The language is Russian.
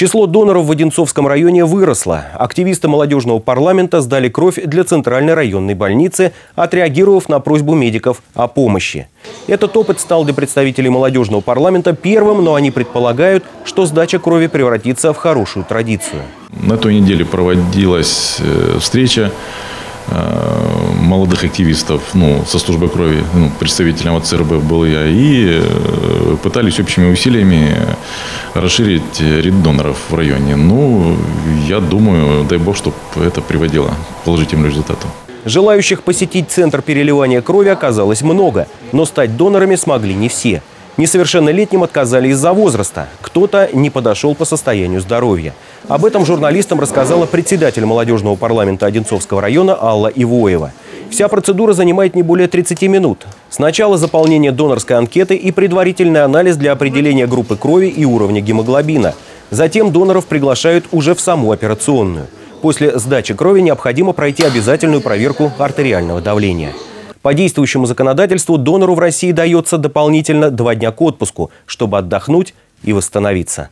Число доноров в Одинцовском районе выросло. Активисты молодежного парламента сдали кровь для Центральной районной больницы, отреагировав на просьбу медиков о помощи. Этот опыт стал для представителей молодежного парламента первым, но они предполагают, что сдача крови превратится в хорошую традицию. На той неделе проводилась э, встреча Э, молодых активистов, ну, со службы крови, ну, представителем от ЦРБ был я, и э, пытались общими усилиями расширить ряд доноров в районе. Ну, я думаю, дай бог, чтобы это приводило к положительному результату. Желающих посетить центр переливания крови оказалось много, но стать донорами смогли не все. Несовершеннолетним отказали из-за возраста. Кто-то не подошел по состоянию здоровья. Об этом журналистам рассказала председатель молодежного парламента Одинцовского района Алла Ивоева. Вся процедура занимает не более 30 минут. Сначала заполнение донорской анкеты и предварительный анализ для определения группы крови и уровня гемоглобина. Затем доноров приглашают уже в саму операционную. После сдачи крови необходимо пройти обязательную проверку артериального давления. По действующему законодательству донору в России дается дополнительно два дня к отпуску, чтобы отдохнуть и восстановиться.